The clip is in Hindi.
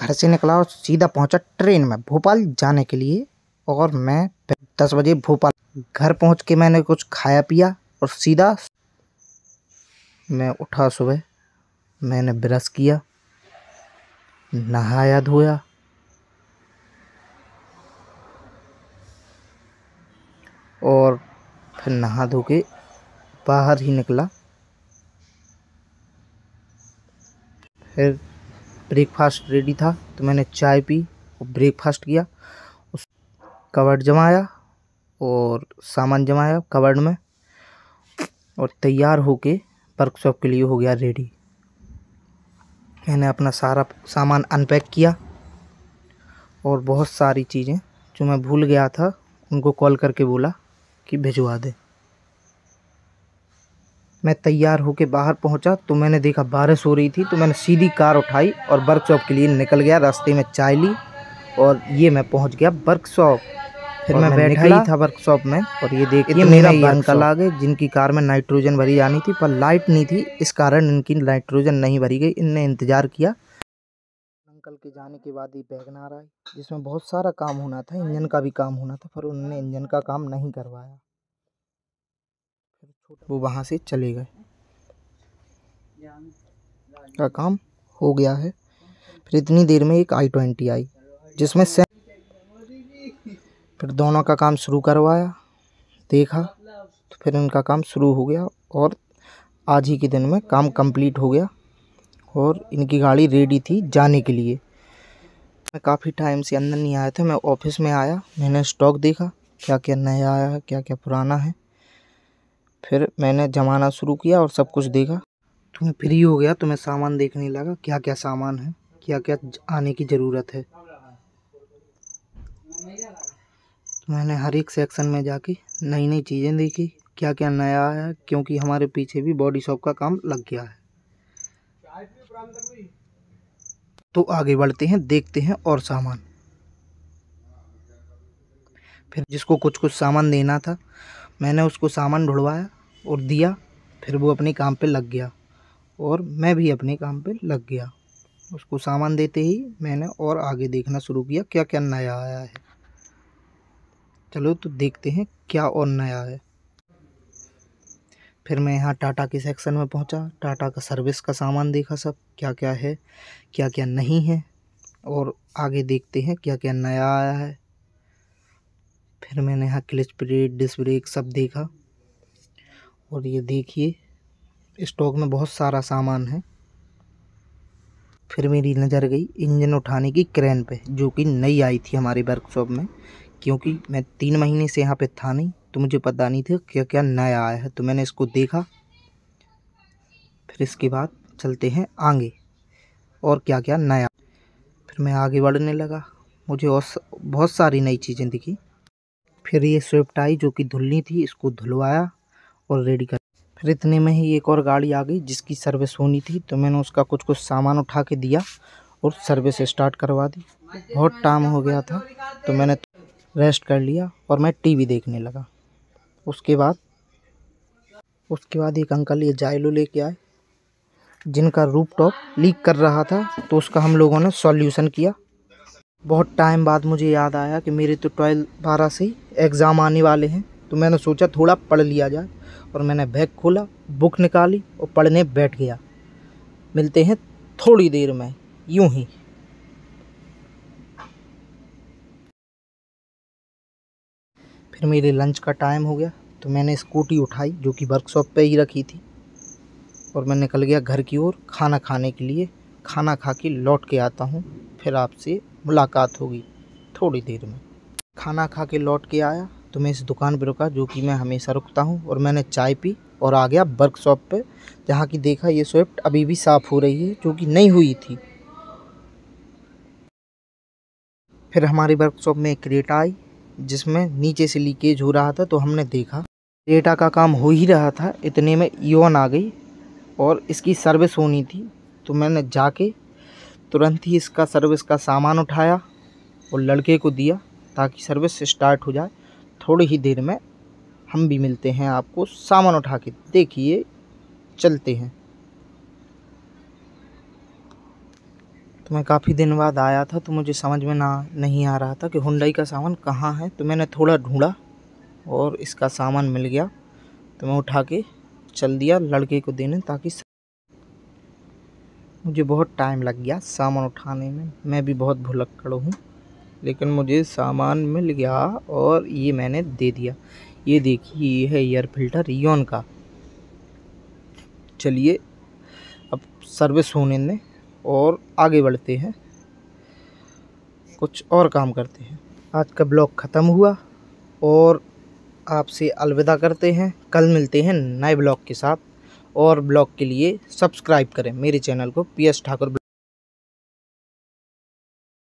घर से निकला और सीधा पहुँचा ट्रेन में भोपाल जाने के लिए। और मैं दस बजे भोपाल घर पहुँच के मैंने कुछ खाया पिया और सीधा मैं उठा सुबह। मैंने ब्रश किया, नहाया, धोया। और फिर नहा धो के बाहर ही निकला। फिर ब्रेकफास्ट रेडी था तो मैंने चाय पी, और ब्रेकफास्ट किया। उस कवर्ड जमाया, और सामान जमाया कवर्ड में, और तैयार होके वर्कशॉप के लिए हो गया रेडी मैंने अपना सारा सामान अनपैक किया, और बहुत सारी चीज़ें जो मैं भूल गया था, उनको कॉल करके बोला कि भिजवा दे। मैं तैयार होके बाहर पहुँचा तो मैंने देखा बारिश हो रही थी तो मैंने सीधी कार उठाई और वर्कशॉप के लिए निकल गया रास्ते में चाय ली और ये मैं पहुँच गया वर्कशॉप फिर मैं बैठा ही था वर्कशॉप में और ये देखिए मेरा ये अंकल आ गए जिनकी कार में नाइट्रोजन भरी जानी थी पर लाइट नहीं थी। इस कारण इनकी नाइट्रोजन नहीं भरी गई इनने इंतज़ार किया। अंकल के जाने के बाद ही बैगनार आई जिसमें बहुत सारा काम होना था इंजन का भी काम होना था पर उन्होंने इंजन का काम नहीं करवाया। वो वहाँ से चले गए। का काम हो गया है। फिर इतनी देर में एक आई ट्वेंटी आई, जिसमें से फिर दोनों का काम शुरू करवाया, देखा तो फिर इनका काम शुरू हो गया और आज ही के दिन में काम कंप्लीट हो गया और इनकी गाड़ी रेडी थी जाने के लिए। मैं काफ़ी टाइम से अंदर नहीं आया था, मैं ऑफ़िस में आया, मैंने स्टॉक देखा क्या क्या नया आया है क्या क्या पुराना है। फिर मैंने जमाना शुरू किया और सब कुछ देखा। तो मैं फ्री हो गया तो मैं सामान देखने लगा क्या क्या सामान है क्या क्या आने की ज़रूरत है। तो मैंने हर एक सेक्शन में जाके नई नई चीज़ें देखी क्या क्या नया आया, क्योंकि हमारे पीछे भी बॉडी शॉप का काम लग गया है। तो आगे बढ़ते हैं, देखते हैं और सामान। फिर जिसको कुछ कुछ सामान देना था मैंने उसको सामान ढुड़वाया और दिया, फिर वो अपने काम पे लग गया और मैं भी अपने काम पे लग गया। उसको सामान देते ही मैंने और आगे देखना शुरू किया क्या क्या नया आया है। चलो तो देखते हैं क्या और नया है। फिर मैं यहाँ टाटा के सेक्शन में पहुँचा, टाटा का सर्विस का सामान देखा सब क्या क्या है क्या क्या नहीं है और आगे देखते हैं क्या क्या नया आया है। फिर मैंने यहाँ क्लिच प्लेट डिस्क ब्रेक सब देखा। और ये देखिए, स्टॉक में बहुत सारा सामान है। फिर मेरी नज़र गई इंजन उठाने की क्रेन पे, जो कि नई आई थी हमारे वर्कशॉप में, क्योंकि मैं तीन महीने से यहाँ पे था नहीं तो मुझे पता नहीं था क्या क्या नया आया है। तो मैंने इसको देखा। फिर इसके बाद चलते हैं आगे, और क्या क्या नया। फिर मैं आगे बढ़ने लगा। मुझे और बहुत सारी नई चीज़ें दिखी। फिर ये स्विफ्ट आई जो कि धुलनी थी, इसको धुलवाया और रेडी कर फिर इतने में ही एक और गाड़ी आ गई जिसकी सर्विस होनी थी तो मैंने उसका कुछ कुछ सामान उठा के दिया और सर्विस स्टार्ट करवा दी। बहुत टाइम हो गया था तो मैंने रेस्ट कर लिया और मैं टीवी देखने लगा। उसके बाद उसके बाद एक अंकल ये जायलो लेके आए, जिनका रूप टॉप लीक कर रहा था तो उसका हम लोगों ने सॉल्यूशन किया। बहुत टाइम बाद मुझे याद आया कि मेरे तो ट्वेल्व बारह से एग्ज़ाम आने वाले हैं तो मैंने सोचा थोड़ा पढ़ लिया जाए। और मैंने बैग खोला बुक निकाली और पढ़ने बैठ गया। मिलते हैं थोड़ी देर में, यूँ ही। फिर मेरे लंच का टाइम हो गया तो मैंने स्कूटी उठाई, जो कि वर्कशॉप पे ही रखी थी। और मैं निकल गया घर की ओर खाना खाने के लिए। खाना खा के लौट के आता हूँ, फिर आपसे मुलाकात होगी, थोड़ी देर में। खाना खा के लौट के आया तो मैं इस दुकान पर रुका, जो कि मैं हमेशा रुकता हूँ, और मैंने चाय पी और आ गया वर्कशॉप पे, जहाँ की देखा ये स्विफ्ट अभी भी साफ़ हो रही है, जो कि नहीं हुई थी। फिर हमारी वर्कशॉप में एक क्रेटा आई, जिसमें नीचे से लीकेज हो रहा था तो हमने देखा। क्रेटा का काम हो ही रहा था, इतने में ईवन आ गई, और इसकी सर्विस होनी थी तो मैंने जाके तुरंत ही इसका सर्विस का सामान उठाया और लड़के को दिया ताकि सर्विस स्टार्ट हो जाए। थोड़ी ही देर में हम भी मिलते हैं आपको सामान उठा के। देखिए, चलते हैं। तो मैं काफ़ी दिन बाद आया था तो मुझे समझ में ना, नहीं आ रहा था कि हुंडई का सामान कहाँ है। तो मैंने थोड़ा ढूंढा और इसका सामान मिल गया। तो मैं उठा के चल दिया लड़के को देने ताकि मुझे बहुत टाइम लग गया सामान उठाने में। मैं भी बहुत भुलक्कड़ हूँ, लेकिन मुझे सामान मिल गया और ये मैंने दे दिया। ये देखिए, ये है एयर फ़िल्टर योन का। चलिए, अब सर्विस होने दें और आगे बढ़ते हैं। कुछ और काम करते हैं। आज का ब्लॉग ख़त्म हुआ और आपसे अलविदा करते हैं। कल मिलते हैं नए ब्लॉग के साथ। और ब्लॉग के लिए सब्सक्राइब करें मेरे चैनल को पी एस ठाकुर